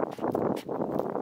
you